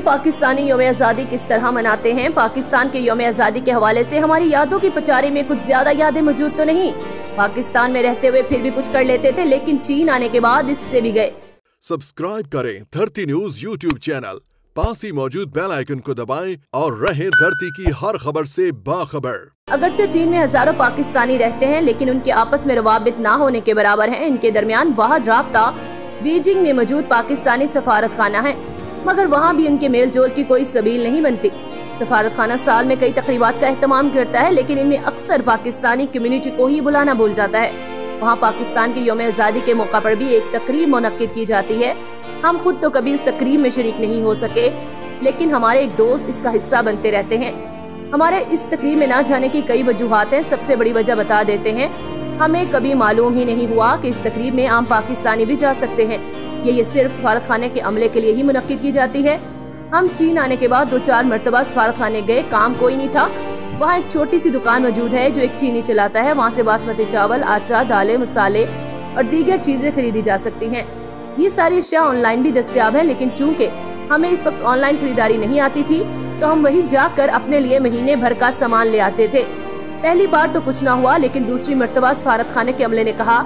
पाकिस्तानी योम आज़ादी किस तरह मनाते हैं? पाकिस्तान के योम आज़ादी के हवाले से हमारी यादों की पचारी में कुछ ज़्यादा यादें मौजूद तो नहीं। पाकिस्तान में रहते हुए फिर भी कुछ कर लेते थे लेकिन चीन आने के बाद इससे भी गए। सब्सक्राइब करें धरती न्यूज़ यूट्यूब चैनल। पास ही मौजूद बेल आइकन को दबाएँ और रहें धरती की हर खबर से बाखबर। अगरचे चीन में हज़ारों पाकिस्तानी रहते हैं लेकिन उनके आपस में रवाबित न होने के बराबर हैं। इनके दरमियान वाहद रबता बीजिंग में मौजूद पाकिस्तानी सफारत खाना है। मगर वहाँ भी उनके मेल जोल की कोई सबील नहीं बनती। सफारत खाना साल में कई तकरीबा का अहतमाम करता है, लेकिन इनमें अक्सर पाकिस्तानी कम्युनिटी को ही बुलाना भूल जाता है। वहाँ पाकिस्तान के योम आज़ादी के मौका पर भी एक तकरीब मुनद की जाती है। हम खुद तो कभी उस तकरीब में शरीक नहीं हो सके, लेकिन हमारे एक दोस्त इसका हिस्सा बनते रहते हैं। हमारे इस तकरीब में न जाने की कई वजूहत हैं, सबसे बड़ी वजह बता देते हैं, हमें कभी मालूम ही नहीं हुआ कि इस तकरीब में आम पाकिस्तानी भी जा सकते हैं। ये ये सिर्फ़ सफारत खाने के अमले के लिए ही मुनद की जाती है। हम चीन आने के बाद दो चार मरतबा सफारत खाने गए, काम कोई नहीं था। वहाँ एक छोटी सी दुकान मौजूद है, जो एक चीनी चलाता है। वहाँ से बासमती चावल, आटा, दालें, मसाले और दीगर चीज़ें खरीदी जा सकती हैं। ये सारी अशिया ऑनलाइन भी दस्तियाब है, लेकिन चूँकि हमें इस वक्त ऑनलाइन खरीदारी नहीं आती थी तो हम वही जाकर अपने लिए महीने भर का सामान ले आते थे। पहली बार तो कुछ ना हुआ, लेकिन दूसरी मरतबा सफारत खाने के अमले ने कहा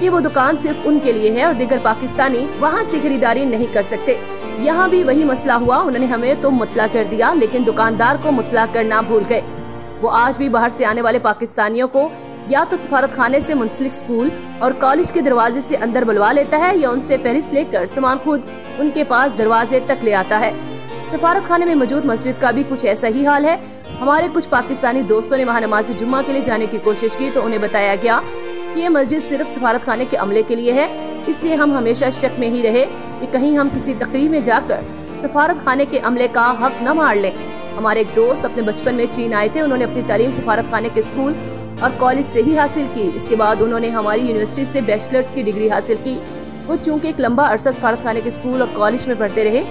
कि वो दुकान सिर्फ़ उनके लिए है और दिगर पाकिस्तानी वहाँ से खरीदारी नहीं कर सकते। यहाँ भी वही मसला हुआ, उन्होंने हमें तो मुतला कर दिया, लेकिन दुकानदार को मुतला करना भूल गए। वो आज भी बाहर से आने वाले पाकिस्तानियों को या तो सफारत खाने से मुंसलिक स्कूल और कॉलेज के दरवाजे से अंदर बुलवा लेता है या उनसे फहरिस्त लेकर सामान खुद उनके पास दरवाजे तक ले आता है। सफारत खाने में मौजूद मस्जिद का भी कुछ ऐसा ही हाल है। हमारे कुछ पाकिस्तानी दोस्तों ने वहाँ नमाज़ जुम्मा के लिए जाने की कोशिश की तो उन्हें बताया गया कि ये मस्जिद सिर्फ़ सफारत खाने के अमले के लिए है, इसलिए हम हमेशा शक में ही रहे कि कहीं हम किसी तकरीब में जाकर सफारत खाने के अमले का हक न मार लें। हमारे एक दोस्त अपने बचपन में चीन आए थे, उन्होंने अपनी तालीम सफारत खाने के स्कूल और कॉलेज से ही हासिल की। इसके बाद उन्होंने हमारी यूनिवर्सिटी से बैचलर्स की डिग्री हासिल की। वो चूँकि एक लंबा अरसा सफारत खाने के स्कूल और कॉलेज में पढ़ते रहे,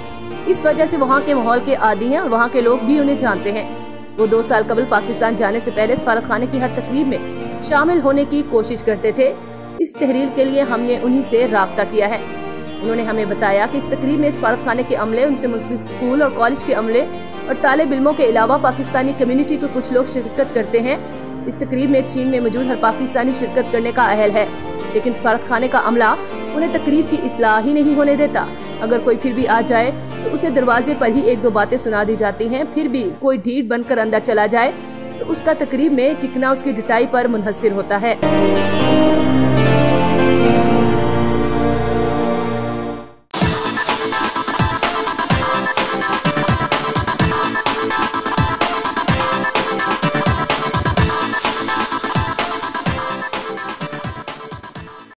इस वजह से वहाँ के माहौल के आदि हैं और वहाँ के लोग भी उन्हें जानते हैं। वो दो साल कबल पाकिस्तान जाने से पहले सफारत खाने की हर तकरीब में शामिल होने की कोशिश करते थे। इस तहरीर के लिए हमने उन्हीं से रबता किया है। उन्होंने हमें बताया कि इस तकरीब में सफारत खाने के अमले, उनसे मुस्लिम स्कूल और कॉलेज के अमले और ताले बिल्मों के अलावा पाकिस्तानी कम्युनिटी के कुछ लोग शिरकत करते हैं। इस तकरीब में चीन में मौजूद हर पाकिस्तानी शिरकत करने का अहल है। लेकिन सफारत खाने का अमला उन्हें तकरीब की इतला ही नहीं होने देता। अगर कोई फिर भी आ जाए तो उसे दरवाजे पर ही एक दो बातें सुना दी जाती हैं। फिर भी कोई ढीठ बनकर अंदर चला जाए तो उसका तकरीब में टिकना उसकी डिटाई पर मुनहसर होता है।